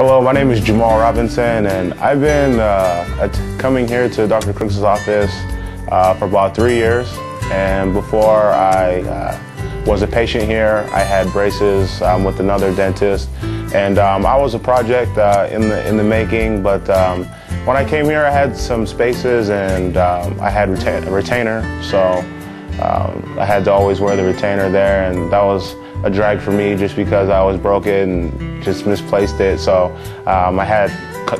Hello, my name is Jamaal Robinson, and I've been uh, coming here to Dr. Crooks' office uh, for about three years. And before I uh, was a patient here, I had braces um, with another dentist, and um, I was a project uh, in the in the making. But um, when I came here, I had some spaces, and um, I had a retainer, so um, I had to always wear the retainer there, and that was a drag for me just because I was broken and just misplaced it. So um, I had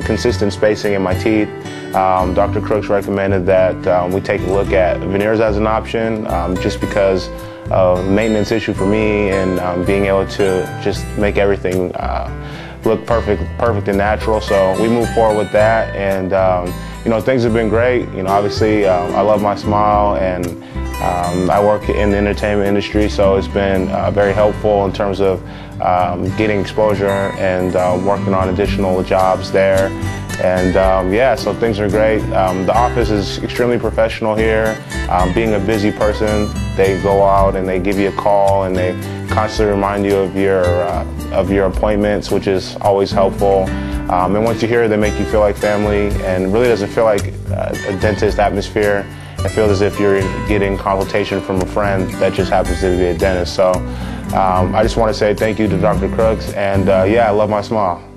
consistent spacing in my teeth. Um, Dr. Crooks recommended that um, we take a look at veneers as an option um, just because of maintenance issue for me and um, being able to just make everything uh, look perfect, perfect and natural. So we moved forward with that and you know, things have been great. You know, obviously I love my smile and um, I work in the entertainment industry, so it's been uh, very helpful in terms of um, getting exposure and uh, working on additional jobs there. And um, yeah, so things are great. Um, the office is extremely professional here. Um, being a busy person, they go out and they give you a call and they constantly remind you of your uh, of your appointments, which is always helpful. Um, and once you hear, they make you feel like family, and really doesn't feel like uh, a dentist atmosphere. I feel as if you're getting consultation from a friend that just happens to be a dentist. So um, I just want to say thank you to Dr. Crooks, and uh, yeah, I love my smile.